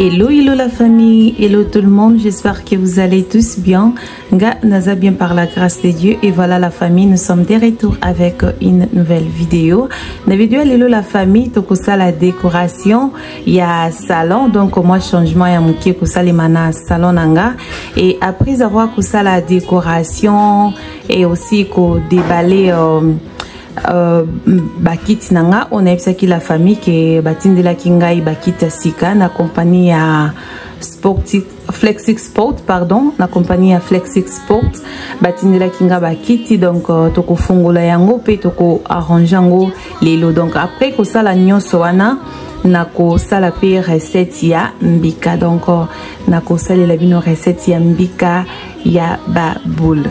Hello, hello la famille, hello tout le monde, j'espère que vous allez tous bien. Nga Naza bien par la grâce de Dieu et voilà la famille, nous sommes de retour avec une nouvelle vidéo. La vidéo hello la famille, tout ça la décoration, il y a salon donc moi changement ya mukie pour ça les manas salon nanga et après avoir ko ça la décoration et aussi ko déballer euh, Euh, bakiti na nga oyo nayebisaki la famille ke batindelaki ngai bakiti ya sika na kompani ya sportif flexix sport pardon na kompani ya flexix sport batindelaki nga bakiti donc uh, tokofungola yango mpe tokoarrange yango lelo donc après kosala nyonso wana nakosala mpe recette ya mbika donc uh, nakosalela bino recette ya mbika ya baboule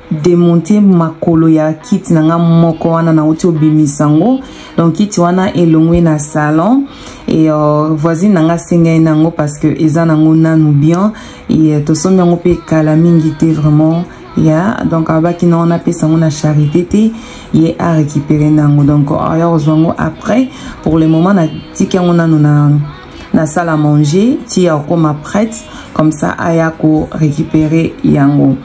demonte makolo ya kiti na nga moko wana nauti obimisa yango donc kiti wana elongwe na salon e uh, voisine na nga asengai na yango parce que eza nango nanu bien e uh, tosombi yango mpe kala mingi te vraiment ya donc abaki na wana apesa yango na charité te ye arécupere na yango donc ayokozwa yango après pour le moment natiki yango nanu na nasala manger tia okoma prête comme ça aya ko récupérer yango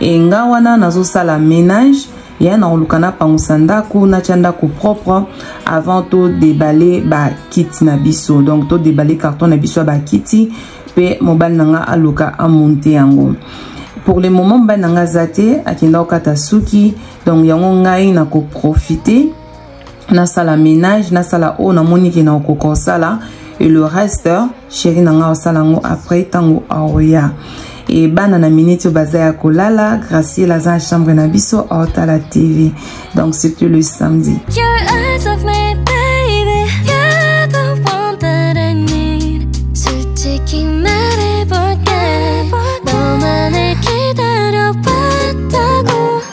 e nga wana nazosala ménage ya nakoluka napangusa ndako natya ndako propre avant todebale bakiti na biso donc todebale carton na biso ya bakiti mpe mobali na nga aluka amonte yango pour le moment mobali na nga aza te akenda kokata suki donc yango ngai nakoprofite nasala ménage nasala oyo namoni ke nakokoka kosala et le reste chéri na ngai osala yango après ntango aoya e bana na miniti oyo baza ya kolala graciel aza na chambre na biso aotala tv donc surtout le samedi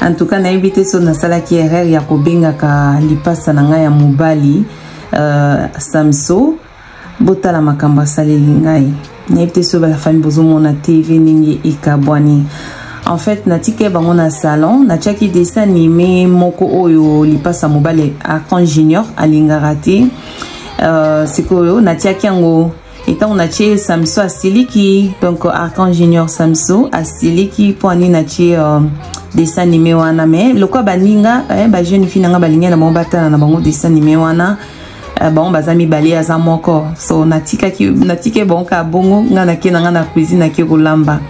en tout cas nayebi te so nasalaki erreur ya kobengaka lipasa na ngai ya mobali uh, samso botala makambo asaleli ngai nayebi te so balafami bozomona tv ndenge ekabwani en fait natike bango na salon natiaki dessin anime moko oyo lipasa mobali archange junior alingaka te uh, sikoyo natiaki yango ntango natie samso asiliki donc arcan junior samso asiliki mpo ani natie uh, dessin anime wana mais lokola baninga eh, bajeune fille na ngai balingi na bango batala na bango dessin anime wana eh, bango baza mibale aza moko so natike bango kaka bongo ngai nake na ngai na cuisine ake kolamba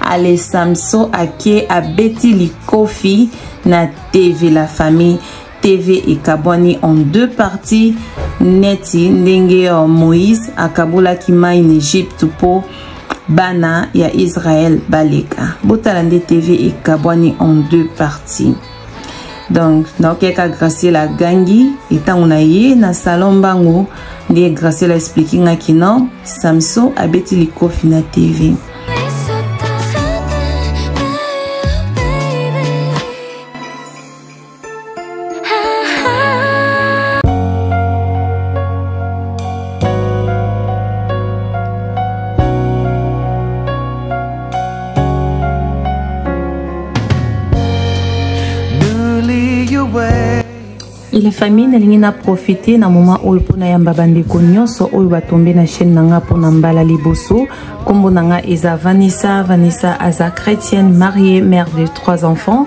ale samso ake abeti likofi na tv la famille TV ekabwani en deux parties neti ndenge euh, Moïse akabolaki mai na Egypte mpo bana ya Israël baleka. Botala nde TV ekabwani en deux parties. Donc naokeka Graciela agangi etango na ye na salon mbango nde Graciela explique nga kino Samson abeti likofi na TV. la famille nalingi na profite na moment oyo mpo nayamba bandeko nyonso oyo batombe na chaîne na nga mpo na mbala liboso nkombo na nga eza vanessa vanessa aza chrétienne mariée mère de trois enfants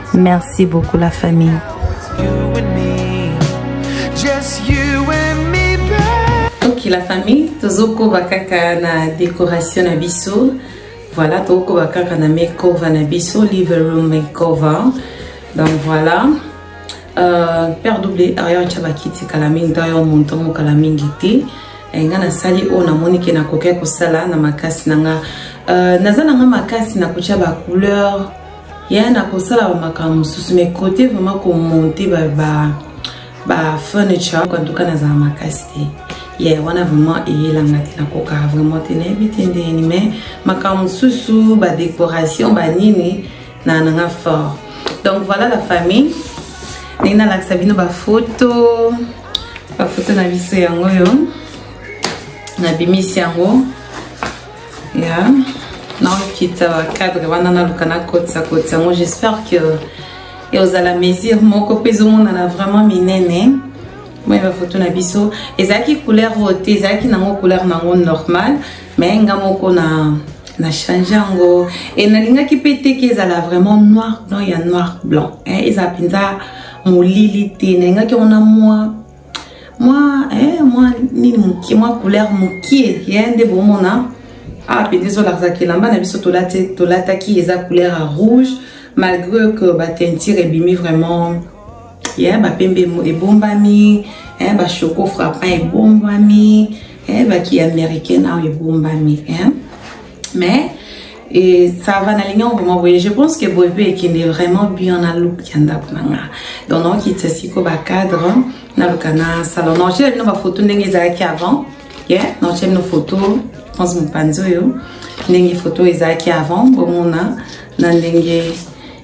Merci beaucoup la famille. Ok la famille, tozokoba kaka na décoration na biso. Voilà, tozokoba kaka na makeover na biso, living room makeover. Donc voilà. Euh, père double ayo tya bakiti kala mingi to ayo monto yango kala mingi te eh, nga nasali oyo namoni ke nakoki kosala na makasi na nga euh, naza na nga makasi na kotya bacouleur ya na kosala bamakambo mosusu mais kote vraiment komonte ba, ba, ba furniture en tout cas nazala makasi te ye yeah, wana vraiment eyelanga te nakoka vraiment te nayebi te ndeni mais makambo mosusu badécoration banini na nanga fort donc voilà la famille ndenge nalakisa bino bafoto bafoto na biso yango oyo nabimisi yango ya naokita bacadre wana naluka nakotisa kotisa yango j'espère que eozala mesure moko mpe ezomonana vraiment minene moi bafoto na biso ezalaki couleur oyo te ezalaki nango couleur nango normal mai nga moko na na change yango e nalingaki mpe te ke ezala vraiment noir blanc ya noir blanc ezala mpenza molili te nalingaki yango na mwa mwa eh, mwa nini mokie mwa couleur mokie ye nde bomona awa mpenza ezolakisaka elamba na biso tolati tolataki eza couleur ya rouge malgré que bateinture ebimi vraiment ye yeah, bapembe ebombami eh, bachoco frappant ebombami eh, baki américaine awa ebombami eh. mais et ça va nalingi yango vraiment boye je pense que boye mpe ekende vraiment bien na look ya ndako na nga donc naokitisa siko bacadre naluka na salon naotyela bino bafoto ndenge ezalaki avant ye naotyela bino foto pense mopanzi oyo ndenge foto ezalaki avant bomona na ndenge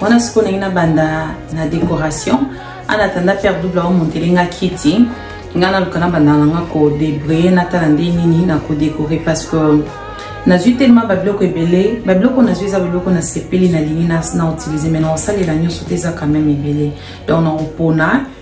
wana sikoyo nangi nabanda na décoration ana tanda père double aomontele nga kiti nga naluka nabanda nanga kodebraye natala nde nini nakodekore parce que nazwi telema babiloko ebele babiloko nazwi eza babiloko nasepeli nalingi na utilize mai nakosalela nyonso te eza quand même ebele donc nakopona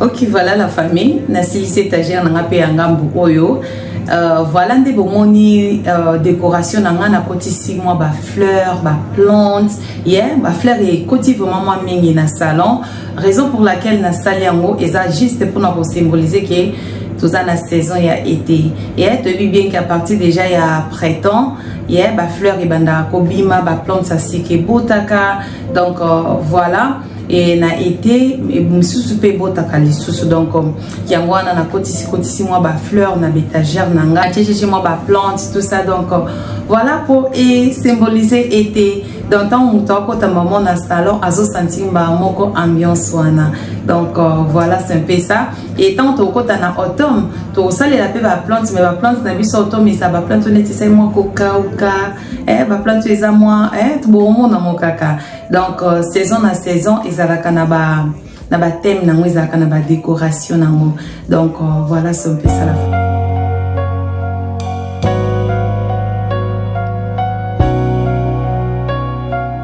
ok voilà la famille nasilisi étagère na nga mpe ya ngambu oyo euh, voilà nde bomoni euh, décoration na nga nakotisi mwa bafleur baplante ye yeah, bafleur ekoti vraiment mwa mingi na salon raison pour laquelle nasali yango eza juste mpona kosymbolize ke toza na saison ya été ye yeah, toyebi bien ke à partir déjà ya printemps ye yeah, bafleur ebandaka kobima baplante ya sika ebotaka donc uh, voilà e na ete mosusu mpe ebotaka lisusu donc euh, yango wana nakotisi kotisi mwa bafleur na betagere na ngai atiecheche mwa baplante tout ça donc euh, voilà mpo esymbolize ete donc ntango moto akota mama na salon azosanti mbaa moko ambiance wana donc euh, voilà c'est un peu ça etant tokokɔta na automne tokosalela mpe baplante mai baplante na biso otomisa baplante oyo neti esali mwa kokauka eh, baplante oyo eza mwa eh, bokomona ngo kaka donc euh, saison na saison ezalaka na ba na bathème nango ezalaka na badécoration nango donc euh, voilà so mpe esala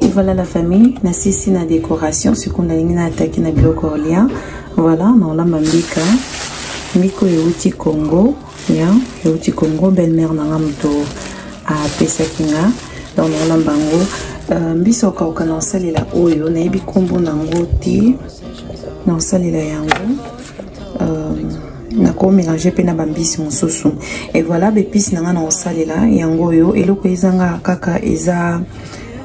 Et voilà la famille, na sisi na décoration, ce qu'on a mis na attaqué na biloko Orléans. Voilà, na olamba mbika. Mbiko euti Congo, ya, euti Congo, belle-mère na nga moto a pesaki nga. Donc na olamba ngo, euh, mbisa okauka na osalela oyo, nayebi kombo na ngo te, na osalela yango. Euh, nakomelange mpe na bambisi mosusu e voilà baepice na ngai nakosalela yango oyo eloko ezanga kaka eza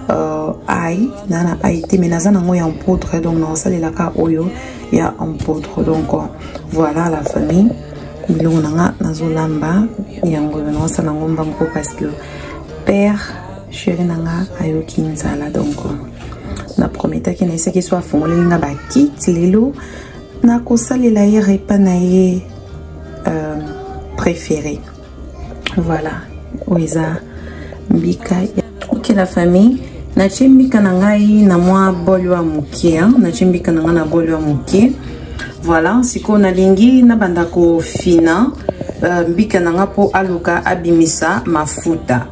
uh, ai na na ai te mai naza nango ya empoudre donc nakosalelaka oyo ya empoudre donc voilà la famille biloko na nga nazolamba yango oyo nakosala yango mba moko parce que père chéri na nga ayoki nzala donc naprometaki na ye soki so afongoleli nga bakite lelo nakosalela ye repas na ye euh, préféré voilà oyo eza mbika ok la famille natie mbika na ngai na mwa bolo ya moke natie mbika na ngai na bolo ya moke voilà sikoyo nalingi nabanda kofina uh, mbika na ngai mpo aluka abimisa mafuta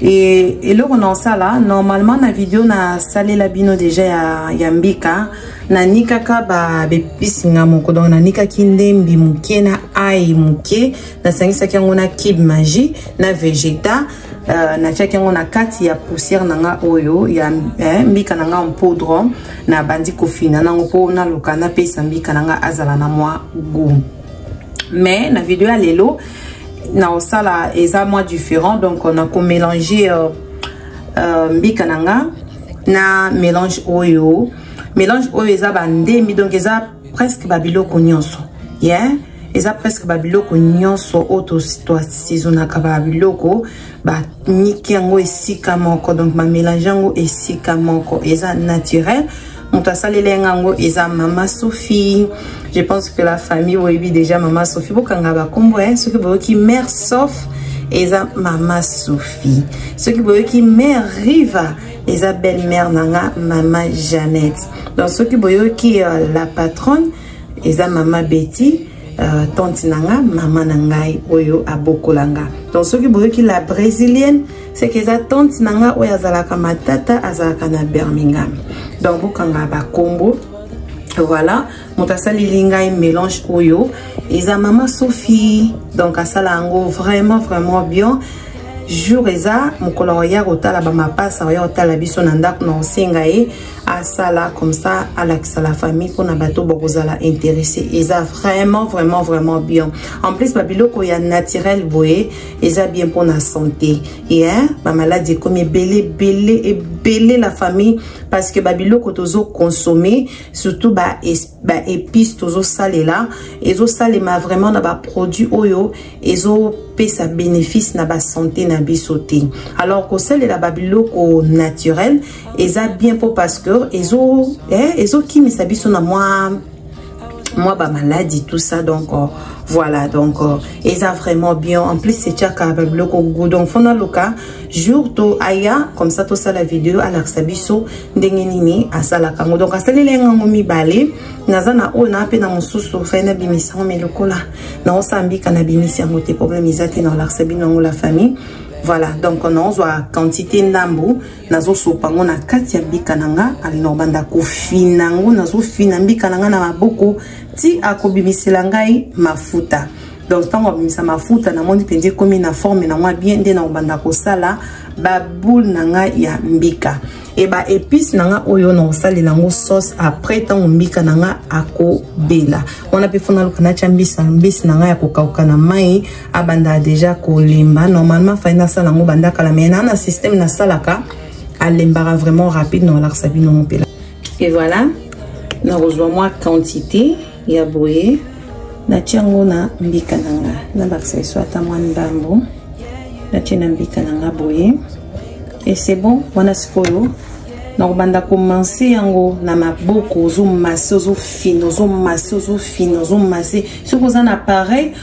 et eloko na osala normalement na video nasalela bino deja ya, ya mbika nanikaka baepisi nga moko donc nanikaki ndembi moke na ai moke nasangisaki yango na kibe magie na vegeta Uh, natiaki yango na kati ya poussière na nga oyo ya eh, mbika na nga mpodre nabandi kofina nango mpo naluka napesa mbika na nga azala na mwa gout mais na video ya lelo na osala eza mwa différent donc na ko mélanger euh, euh, mbika na nga na mélange oyo mélange oyo eza ba ndembi donc eza presque ba biloko nyonso yeah eza presque ba biloko nyonso oyo tosituasizonaka ba biloko baniki yango esika moko donc bamélange yango esika moko eza naturel moto asalela ye ngango eza mama sophie je pense que la famille boyebi déjà mama sophie bokanga bakombo e soki boyoki mare sof eza mama sophie soki boyoki mare riva eza belle mare na nga mama jeannette donc soki boyoki euh, la patronne eza mama betty Uh, tante na nga mama na ngai oyo abokola nga donc soki boyoki la brésilienne seke eza tante na nga oyo azalaka matata azalaka na birmingham donc bokanga bakombo voilà moto asaleli ngai mélange oyo eza mama sophie donc asala yango vraiment vraiment bien jour eza mokolo oya kotala bamapasa oya kotala biso na ndako na osenga ye asala comme ça alakisa la famille mpona bato bokozala interesse eza vraiment vraiment vraiment bien en plus babiloko ya naturel boye eza bien mpona santé ye bamaladi ekomi ebele ebele ebele la famille parce que babiloko tozo consomme surtout baesprit baépice tozosalela ezosalema vraiment na baproduit oyo ezopesa bénéfice na basanté na biso te alors kosalela babiloko naturel eza bien mpo parce que ezo eh, ezokimisa biso na mwa mwa bamaladi tout ça donc euh, voilà donc euh, eza vraiment bien en plus etiaka babiloko gout donc fo naluka jour to aya comme ça tosala video alakisa biso ndenge nini asalaka yango donc asaleli yanga yango mibale naza na oyo naa mpe na mosusu fai nabimisa yango me lokola naosala mbika nabimisi yango te problème eza te na olakisa bino yango la famille voilà donc naozwa quantité ndambu nazosopa yango na kati ya mbika na nga alino banda kofina yango nazofina mbika na nga na maboko ti akobimisela ngai mafuta donc ntango abimisa mafuta namoni mpenza ekomi na forme na mwa bien nde nakobanda kosala baboule na ngai ya mbika e ba épice na nga oyo nakosalela yango sauce après ntango mbika na nga akobela wana mpe fo naluka natya mbisi na ngai ya kokauka na mai abanda deja kolemba normalement fai nasala yango banda kala mai naa na systeme nasalaka alembaka vraiment rapide nakolakisa bino yango mpela e voilà nakozwa mwa quantité ya boye natia yango na mbika na nga nalakisa eso ata mwa ndambo natie na mbika na nga boye e c'est bon wana sikoyo nakobanda komanse yango na maboko ozomase ozofina ozomase ozofina ozomase soki oza na pareil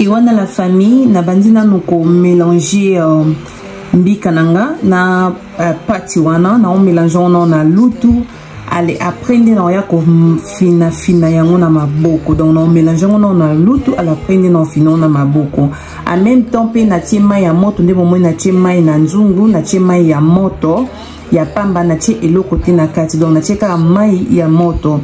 Et wana la famille, na bandi nanu ko mélanger euh, mbika na nga na euh, pati wana na o mélanger wana na lutu ale après nde naoya kofinafina yango na maboko donc naomelange yango nao na lutu ale après nde naofina yango na maboko en même temps mpe natie mai ya moto nde bomoi natie mai na nzungu natie mai ya moto ya pamba natie eloko te na kati donc natie kaka mai ya moto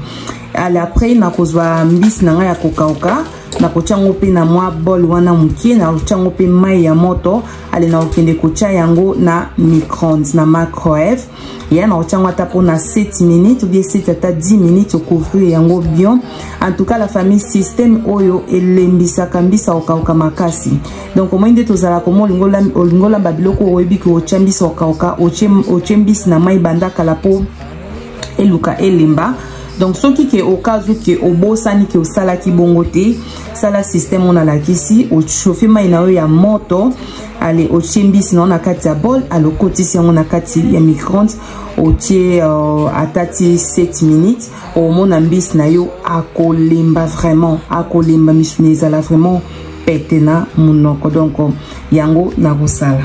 ale après nakozwa mbisi na ngai ya kokauka nakotya yango mpe na mwa bol wana moke nakotya yango mpe mai ya moto ale nakokende kotya yango na micronde na macroeve ya nakotya yango ata mpona 7 minutes obie 7 ata 10 minutes ocouvrir yango bien en tout cas la famille système oyo elembisaka mbisa okauka makasi donc omoi nde tozala koma olingi olamba biloko oyebi ke otya mbisa okauka otye mbisi na mai banda kala mpo eluka elemba donc soki ke okazu ke obosani ke osalaki bongo te sala système oyo nalakisi ochauffe mai na yo ya moto ale otie mbisi na yo na kati ya bol ale okotisi yango na kati ya micronde otie uh, ata ti 7 minutes omona mbisi na yo akolemba vraiment akolemba misuni ezala vraiment pete na monoko donc yango nakosala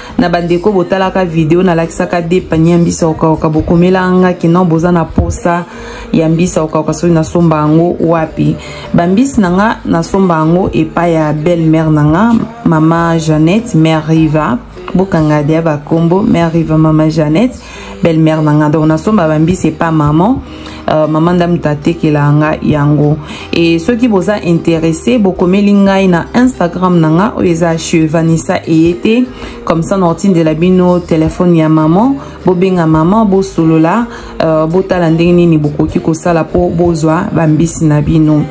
na bandeko botalaka video nalakisaka de panie ya mbisa okaoka bokomela nga kino boza na posa ya mbisa okaoka soki nasomba yango wapi bambisi na nga nasomba yango epai ya belle mare na nga mama jeannette mare riva bokanga dia bakombo mare riva mama jeannette belle mère na nga donc nasomba bambisi epa maman uh, mama ndamtu atekela nga yango e soki boza interesse bokomeli ngai na instagram na nga oyo eza chez vanessa eye te comme ça naotindela bino telefone ya maman bobenga maman bosolola uh, botala ndenge nini bokoki kosala mpo bozwa bambisi na bino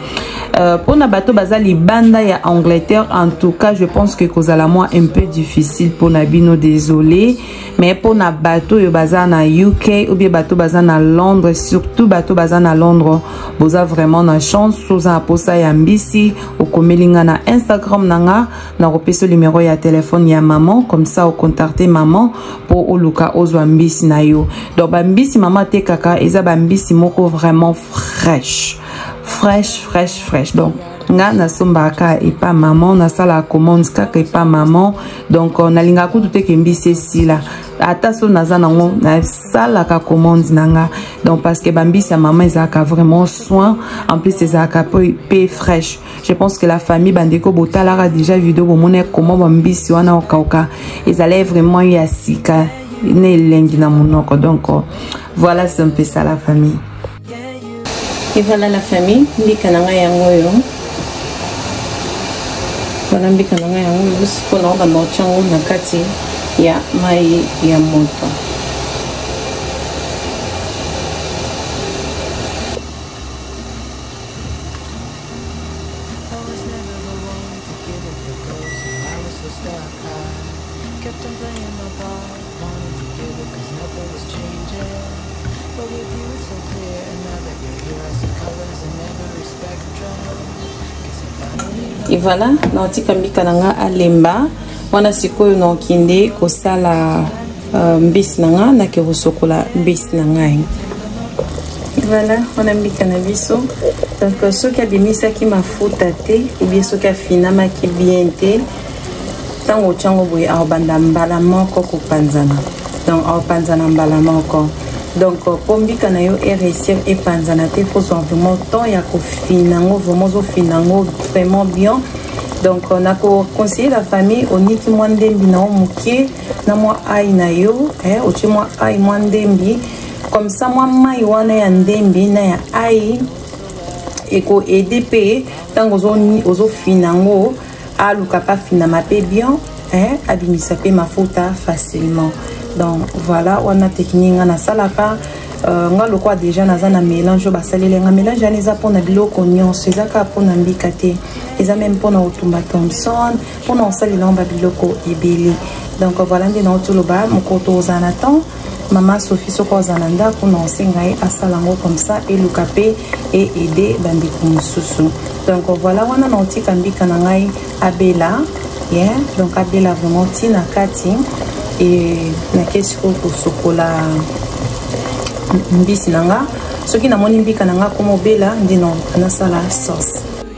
Euh, mpo na bato baza libanda ya angleterre en tout cas je pense que kozala mwa un peu difficile mpo na bino désolé mais mpo na bato oyo baza na uk ou bien bato baza na londres surtout bato baza na londres boza vraiment na chance oza na posa ya mbisi okomeli nga na instagram na nga nakopesa numero ya telefone ya maman comme ça ocontacte maman mpo oluka ozwa mbisi na yo donc bambisi mama atekaka eza bambisi moko vraiment fraîche fraîche fraîche fraîche donc nga nasombaka epa maman nasala commande kaka epa maman donc euh, nalingaka kutu te ke mbisi esila ata so naza nango nasalaka commande na nga donc parce que bambisi ya mama ezalaka vraiment soin en plus ezalaka pe fraîche je pense que la famille bandeko botalaka déjà video bomona comment bambisi wana okauka ezalai vraiment ya sika na elengi na monoko donc euh, voilà c'est un peu ça la famille Et voilà la famille, mbika na ngai yango oyo. Wana mbika na ngai yango oyo sikoyo naoba naotya yango na kati ya mai ya moto. et voilà naotika mbika na nga alemba wana sikoyo naokende kosala uh, mbisi na nga nake kosokola mbisi na ngai voilà wana mbika na biso donc soki abimisaki mafuta te oubien soki afinamaki bien te ntango otya yango boye akobanda mbala moko kopanzana donc akopanzana mbala moko donc mpo mbika na yo ereusir epanzana te kozwa vraiment temps ya kofina yango vraiment ozofina yango vraiment bien donc euh, na koconseille la famille oniki mwa ndembi na yo moke na mwa ai na yo eh, otye mwa ai mwa ndembi comme ça mwa mai wana ya ndembi na ya ai ekoaide mpe ntango ozofina yango ozo aluka mpe afinama mpe bien hein, abimisa mpe mafuta facilement donc voilà wana tekini nga nasalaka Uh, nga lokola deja naza na mélange oyo basaleli nga mélange wana eza mpona biloko nyonso eza kaka mpona mbika te eza meme mpona kotumba thomson mpona kosalela yango babiloko ebele donc voilà nde naotoloba mokolo tozala na temps Maman Sophie soki oza na ndako na osenga ye asala yango comme ça eluka mpe e aide bandeko mosusu donc voilà wana na otika mbika na ngai abela yeah. donc abela vraiment ti na kati e nake sikoyo kosokola mbisi na nga soki namoni mbika na nga komobela nde nasala sauce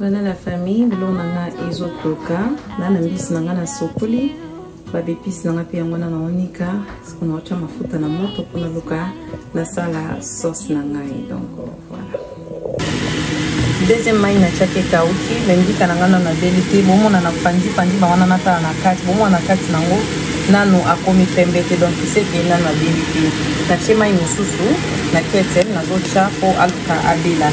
Voilà la famille, biloko na nga ezo toka, na na mbisi na nga na sokoli, ba bepisi na nga pe yango na naonika, siko na otya mafuta na moto mpo na luka na sala sauce na ngai donc voilà. Deuxième mayi na tyaki ekauki, me mbika na nga nano abeli te, bomona na panzi panzi bango na natala na kati, bomona na kati na yango nano akomi pembe te donc seke nano abeli te. Natye mayi mosusu na ketele nazotya mpo aluka abela.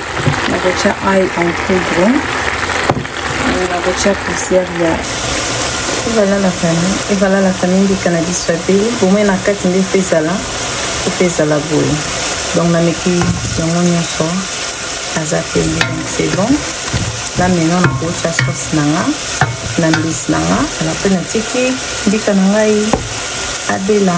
nakotya ai en poudre nakotya poussière ya evalalaka evalalaka mingi kana biso ya bele bomai na kati nde mpe ezala mpe ezala boye donc nameki yango nyonso aza pembe donc c'est bon na meno nakotya sauce na nga na mbisi na nga ala mpe natiki mbika na ngai abela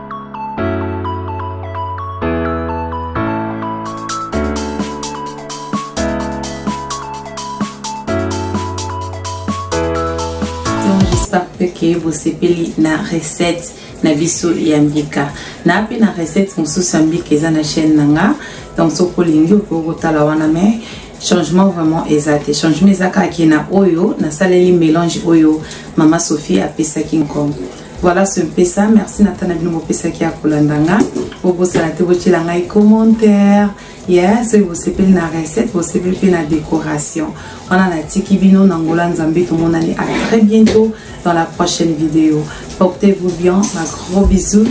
que bosepeli na recette na biso ya mbika na mpe na recette mosusu ya mbika eza na chaîne na nga donc soki olingi okoki kotala wana mais changement vraiment eza te changement eza kaka ke na oyo nasaleli mélange oyo mama sophie apesaki nkongo voilà se mpesa merci na ntan na bino bopesaki ya kolanda nga bobosana te botyela ngai commentaire ya soki bosepeli na recette bosepeli mpe na décoration wana natiki bino na ngola nzambe tomonani à très bientôt dans la prochaine vidéo portez vous bien un gros bisou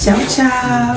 ciao ciao